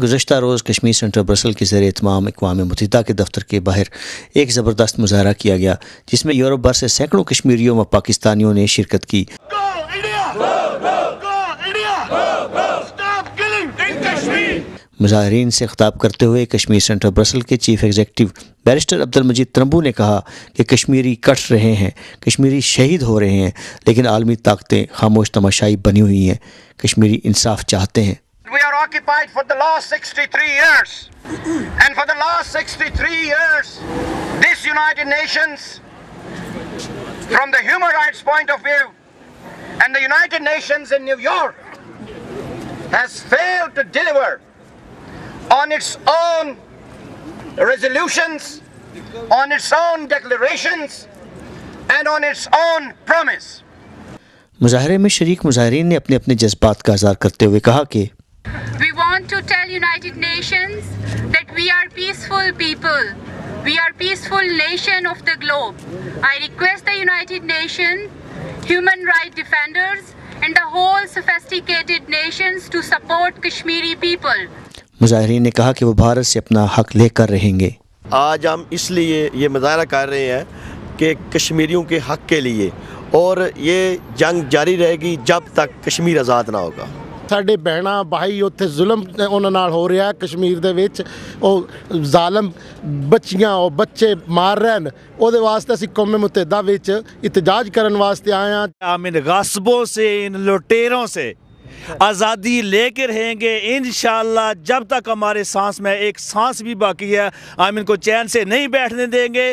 गुजशत रोज़ Kashmir centre Brussels के ज़रिए तमाम अकवा मुतहदा के दफ्तर के बाहर एक ज़बरदस्त मुजाहरा किया गया जिसमें यूरोप भर से सैकड़ों कश्मीरियों व पाकिस्तानियों ने शिरकत की। मुजाहरीन से खिताब करते हुए कश्मीर सेंटर ब्रसल के chief executive barrister Abdul Majeed Trumboo ने कहा कि कश्मीरी कट रहे हैं कश्मीरी शहीद हो रहे हैं लेकिन आलमी ताकतें खामोश तमाशाई बनी हुई हैं कश्मीरी इंसाफ चाहते हैं। We are occupied for the last 63 years. And for the last 63 years, this United Nations, from the human rights point of view, and the United Nations in New York, has failed to deliver on its own resolutions, on its own declarations, and on its own promise. मुजाहरे में शरीक मुजाहरीन ने अपने अपने जज्बात का इजहार करते हुए कहा कि We want to tell United Nations that we are peaceful people. We are peaceful nation of the globe. I request the United Nations, human rights defenders and the whole sophisticated nations to support Kashmiri people. مظاہرین نے کہا کہ وہ بھارت سے اپنا حق لے کر رہیں گے آج ہم اس لیے یہ مظاہرہ کر رہے ہیں کہ کشمیریوں کے حق کے لیے اور یہ جنگ جاری رہے گی جب تک کشمیر آزاد نہ ہوگا ਸਾਡੇ ਭੈਣਾਂ ਭਾਈ ਉੱਥੇ ਜ਼ੁਲਮ ਉਹਨਾਂ ਨਾਲ ਹੋ ਰਿਹਾ ਕਸ਼ਮੀਰ ਦੇ ਵਿੱਚ ਉਹ ਜ਼ਾਲਮ ਬੱਚੀਆਂ ਉਹ ਬੱਚੇ ਮਾਰ ਰਹੇ ਨੇ ਉਹਦੇ ਵਾਸਤੇ ਅਸੀਂ ਕੌਮੇ ਮੁਤਹਿਦਾ ਵਿੱਚ ਇਤਜਾਜ ਕਰਨ ਵਾਸਤੇ ਆਏ ਹਾਂ हम इन गासबों से इन लुटेरों से आज़ादी लेके रहेंगे इन जब तक हमारे सांस में एक सांस भी बाकी है हम इनको चैन से नहीं बैठने देंगे